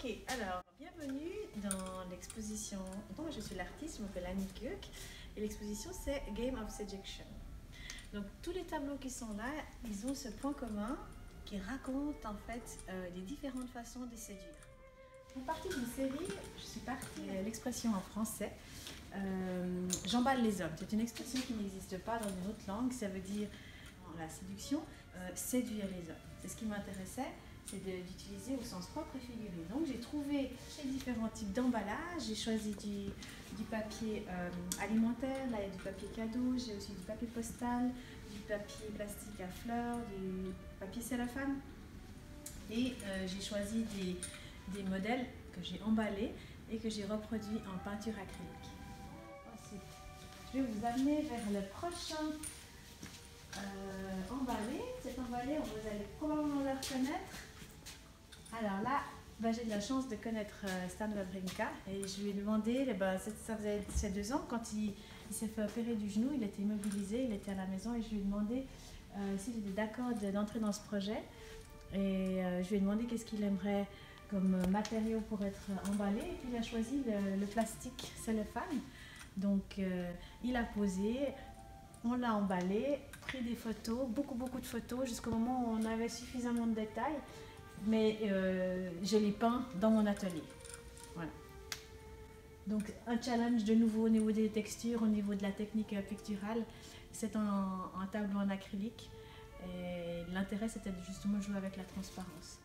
Ok, alors bienvenue dans l'exposition dont je suis l'artiste, je m'appelle Annie Kuk et l'exposition c'est Game of Seduction. Donc tous les tableaux qui sont là, ils ont ce point commun qui raconte en fait euh, les différentes façons de séduire. Pour partie d'une série, je suis partie de l'expression en français. euh, J'emballe les hommes. C'est une expression qui n'existe pas dans une autre langue. Ça veut dire dans la séduction, euh, séduire les hommes. C'est ce qui m'intéressait, c'est d'utiliser au sens propre et figuré. Donc j'ai trouvé les différents types d'emballage. J'ai choisi du, papier euh, alimentaire, là il y a du papier cadeau, j'ai aussi du papier postal, du papier plastique à fleurs, du papier cellophane. Et euh, j'ai choisi des, des modèles que j'ai emballés et que j'ai reproduits en peinture acrylique. Ensuite, je vais vous amener vers le prochain euh, emballé, on vous allez probablement le reconnaître. Alors là, bah, j'ai de la chance de connaître euh, Stan Wawrinka et je lui ai demandé, eh ben, c'est- ça faisait ces deux ans, quand il, s'est fait opérer du genou, il était immobilisé, il était à la maison et je lui ai demandé euh, s'il était d'accord de- d'entrer dans ce projet. Et euh, je lui ai demandé qu'est-ce qu'il aimerait comme matériau pour être emballé et puis il a choisi le, le plastique cellophane. Donc euh, il a posé, on l'a emballé, pris des photos, beaucoup beaucoup de photos jusqu'au moment où on avait suffisamment de détails, mais euh, je l'ai peint dans mon atelier. Voilà. Donc un challenge de nouveau au niveau des textures, au niveau de la technique picturale, c'est un, un tableau en acrylique et l'intérêt c'était de justement jouer avec la transparence.